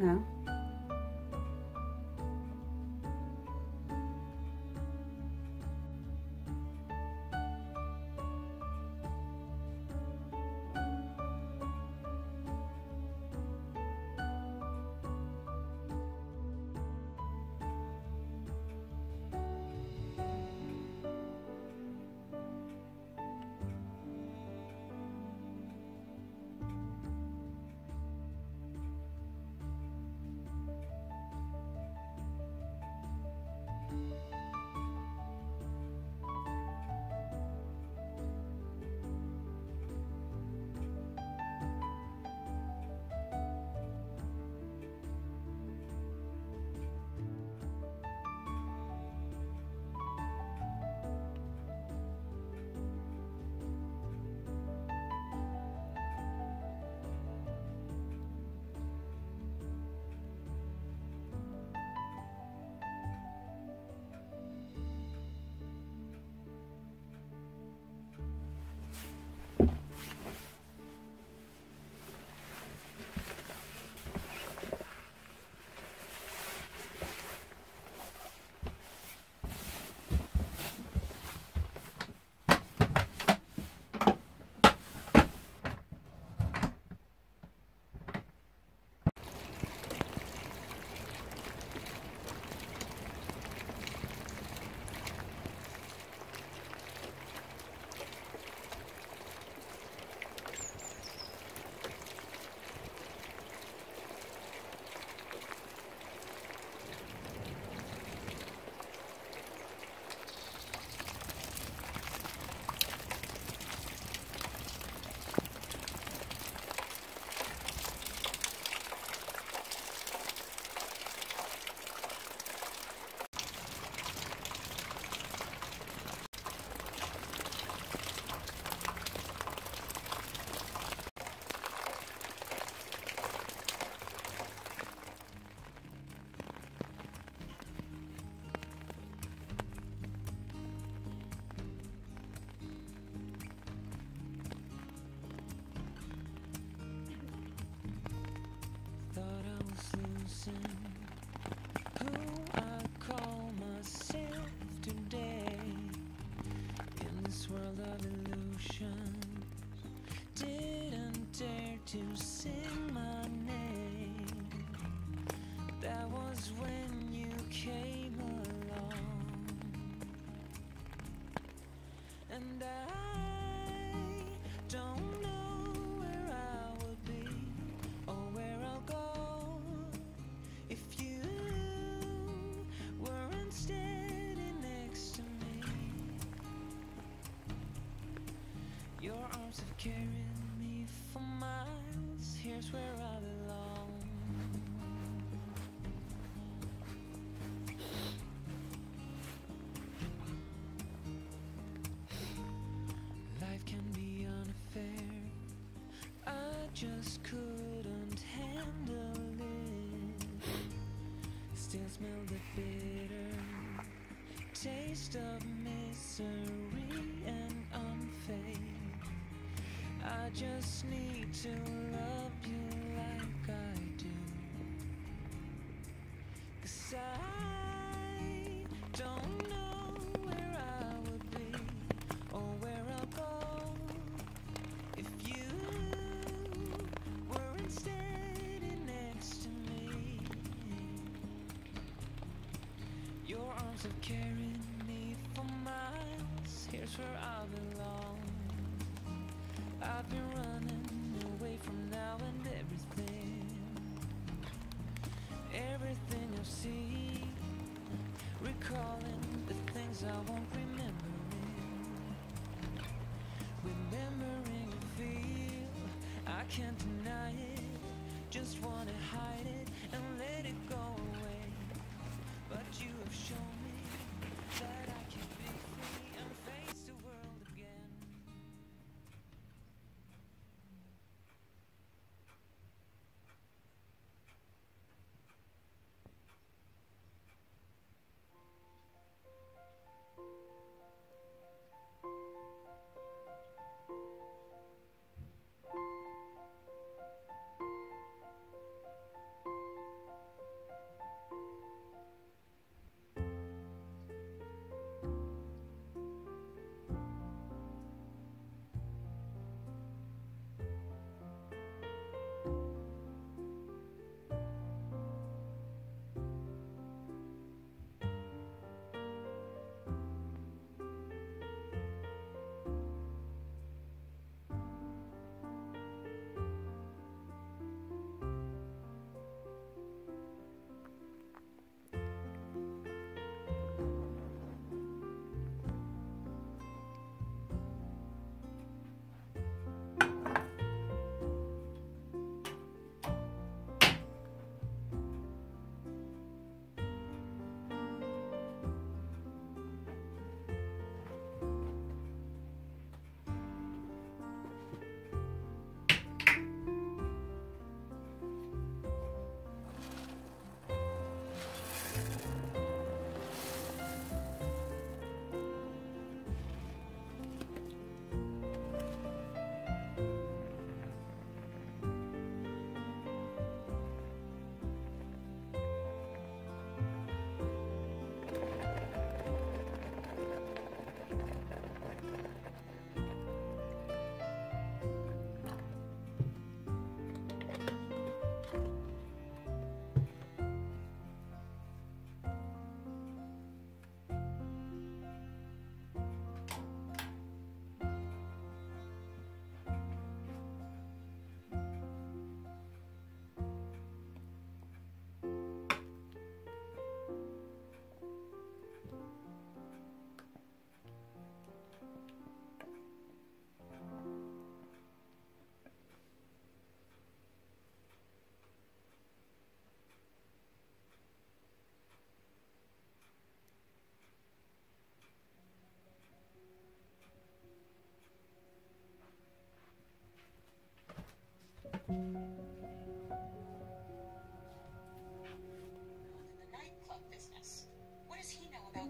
Huh? Illusions. Didn't dare to sing my name. That was when you came along, and I don't arms have carried me for miles. Here's where I belong. Life can be unfair. I just couldn't handle it. Still smell the bitter taste of misery I just need to love you like I do. Cause I Recalling the things I won't remember. Remembering feel, I can't deny it. Just wanna hide it and let it go away. But you have shown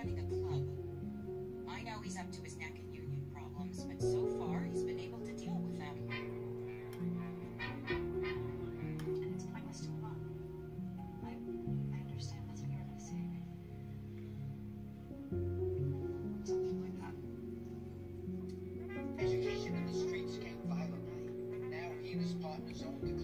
running a club. I know he's up to his neck in union problems, but so far he's been able to deal with them. And it's pointless to move on. I, I understand that's what you're gonna say. Something like that. Education in the streets came violently. Now he and his partners own the